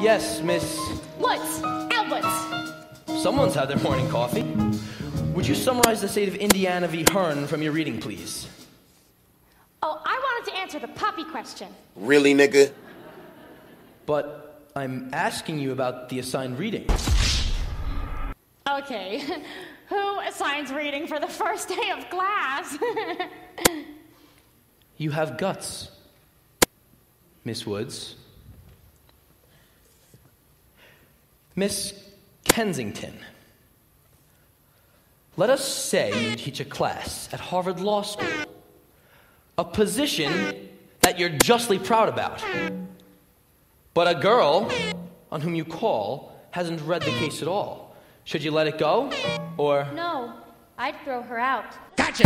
Yes, Miss. What? Albert. Someone's had their morning coffee. Would you summarize the state of Indiana v. Hearn from your reading, please? Oh, I wanted to answer the puppy question. Really, nigga? But I'm asking you about the assigned reading. Okay. Who assigns reading for the first day of class? You have guts, Miss Woods. Miss Kensington, let us say you teach a class at Harvard Law School, a position that you're justly proud about. But a girl on whom you call hasn't read the case at all. Should you let it go? Or. no, I'd throw her out. Gotcha!